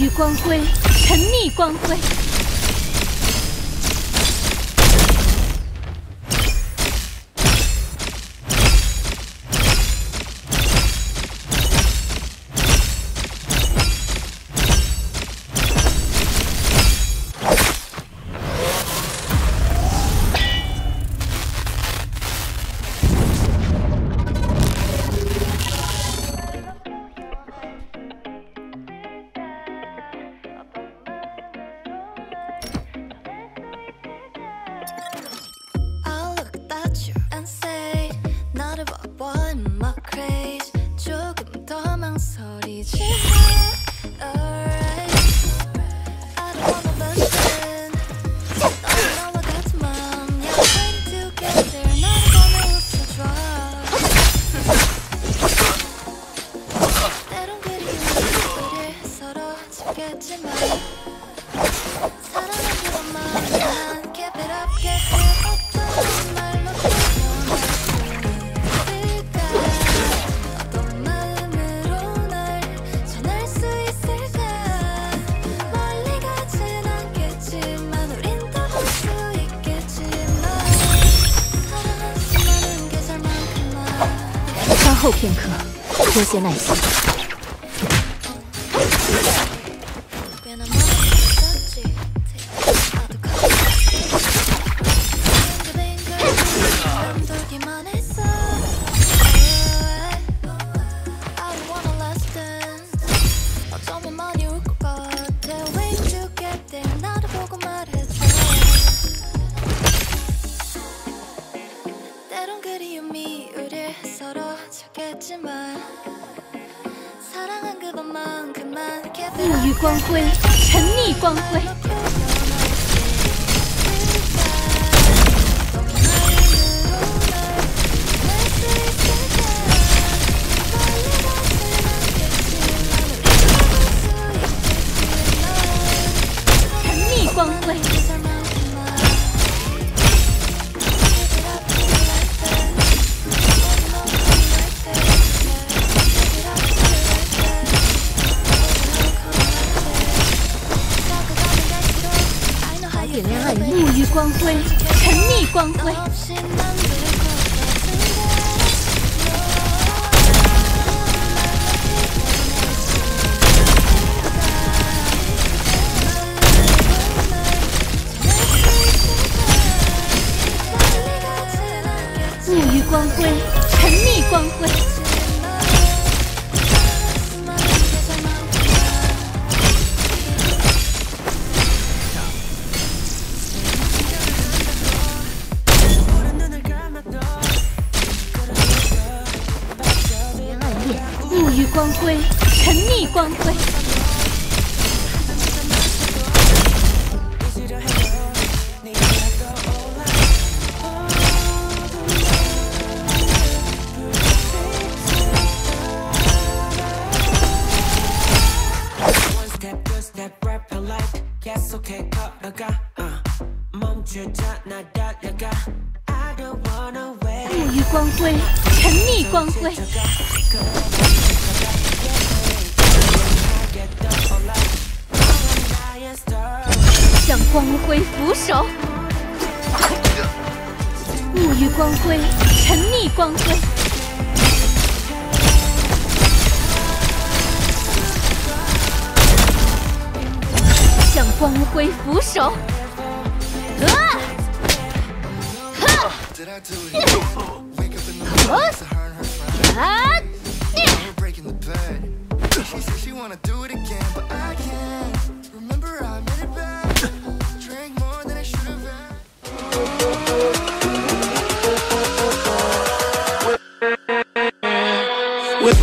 与光辉，沉溺光辉。 페이지 조금 더 망설이지. 때론 그리운 그들 서로 지겠지만 后片刻，多些耐心。 때론 그리움이 우릴 서로 지겠지만 사랑한 그것만큼만 keep it 沐浴光辉，沉溺光辉。 沉溺光辉。 光辉沉溺光辉。沐浴光辉，沉溺光辉光辉，沉溺光辉。 One step, two step, right polite. 계속해 걸어가. uh. 멈추자 나 달려가. 沐浴光辉，沉溺光辉。向光辉俯首。沐浴光辉，沉溺光辉。向光辉俯首。啊！哈！Did I do it? Wake up in the morning, it's her and her friend. We're breaking the bed. She said she wanna do it again, but I can't. Remember I made it back. Drank more than I should have had. With